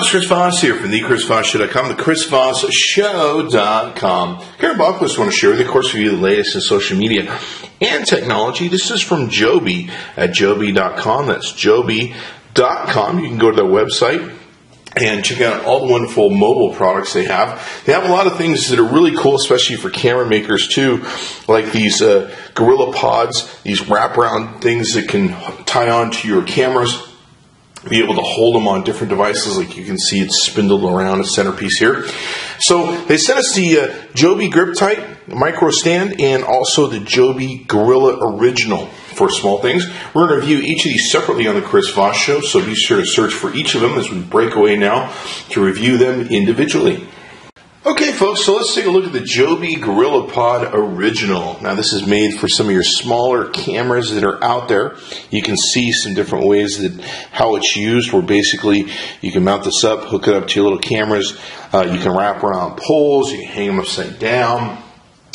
it's Chris Voss here from thechrisvossshow.com, the chrisvossshow.com. Karen Bachquist want to share with you, of course, with you the latest in social media and technology. This is from Joby at joby.com. That's joby.com. You can go to their website and check out all the wonderful mobile products they have. They have a lot of things that are really cool, especially for camera makers too, like these uh, Gorillapods, these wraparound things that can tie onto your cameras be able to hold them on different devices. Like you can see, it's spindled around a centerpiece here. So they sent us the uh, Joby GripTight micro stand and also the Joby Gorilla Original for small things. We're going to review each of these separately on the Chris Voss Show, so be sure to search for each of them as we break away now to review them individually. Okay, folks, so let's take a look at the Joby Gorillapod Original. Now, this is made for some of your smaller cameras that are out there. You can see some different ways that how it's used, where basically you can mount this up, hook it up to your little cameras. Uh, you can wrap around poles, you can hang them upside down.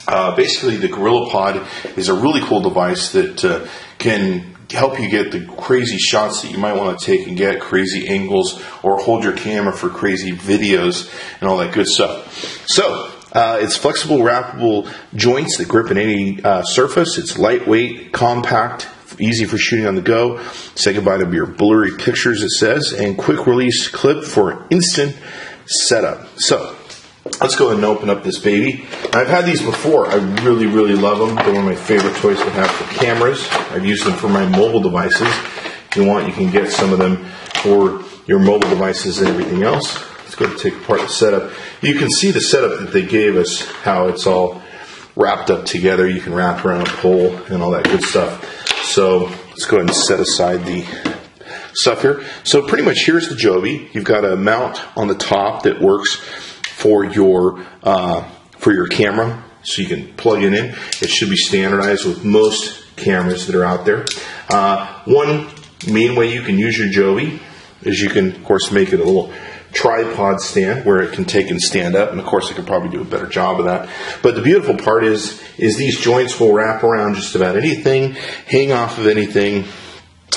Uh, basically, the Gorillapod is a really cool device that uh, can help you get the crazy shots that you might want to take and get crazy angles or hold your camera for crazy videos and all that good stuff. So, uh, it's flexible, wrappable joints that grip in any uh, surface. It's lightweight, compact, easy for shooting on the go. Say goodbye to your blurry pictures, it says, and quick release clip for instant setup. So, Let's go ahead and open up this baby. I've had these before. I really, really love them. They're one of my favorite toys to have for cameras. I've used them for my mobile devices. If you want, you can get some of them for your mobile devices and everything else. Let's go to take apart the setup. You can see the setup that they gave us, how it's all wrapped up together. You can wrap around a pole and all that good stuff. So let's go ahead and set aside the stuff here. So pretty much here's the Joby. You've got a mount on the top that works for your uh, for your camera, so you can plug it in. It should be standardized with most cameras that are out there. Uh, one main way you can use your Joby is you can, of course, make it a little tripod stand where it can take and stand up and of course I could probably do a better job of that but the beautiful part is is these joints will wrap around just about anything hang off of anything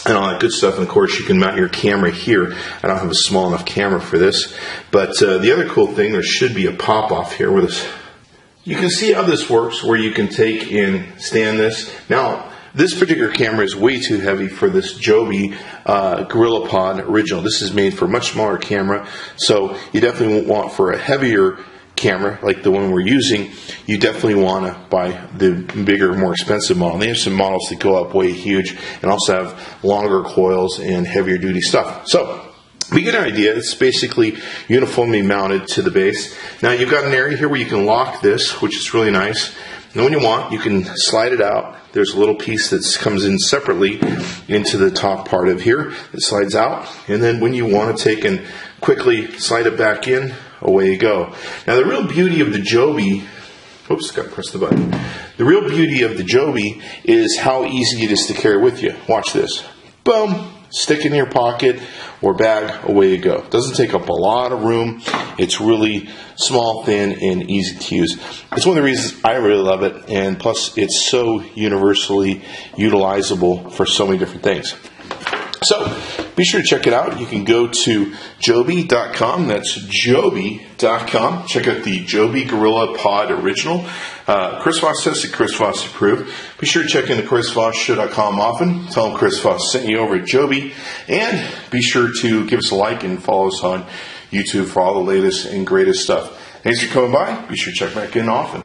and all that good stuff. And of course, you can mount your camera here. I don't have a small enough camera for this, but uh, the other cool thing, there should be a pop off here with this. You can see how this works, where you can take and stand this. Now, this particular camera is way too heavy for this Joby uh, Gorillapod Original. This is made for a much smaller camera, so you definitely won't want for a heavier camera like the one we're using, you definitely want to buy the bigger, more expensive model. They have some models that go up way huge and also have longer coils and heavier duty stuff. So, we get an idea. It's basically uniformly mounted to the base. Now you've got an area here where you can lock this, which is really nice. And when you want, you can slide it out. There's a little piece that comes in separately into the top part of here. It slides out. And then when you want to take and quickly slide it back in, away you go. Now, the real beauty of the Joby, oops, got to press the button. The real beauty of the Joby is how easy it is to carry with you. Watch this. Boom, stick in your pocket or bag, away you go. Doesn't take up a lot of room. It's really small, thin, and easy to use. It's one of the reasons I really love it, and plus, it's so universally utilizable for so many different things. So, be sure to check it out. You can go to joby.com. That's joby.com. Check out the Joby Gorillapod Original. Uh, Chris Voss says that Chris Voss approved. Be sure to check in into chrisvossshow.com often. Tell them Chris Voss sent you over at Joby. And be sure to give us a like and follow us on YouTube for all the latest and greatest stuff. Thanks for coming by. Be sure to check back in often.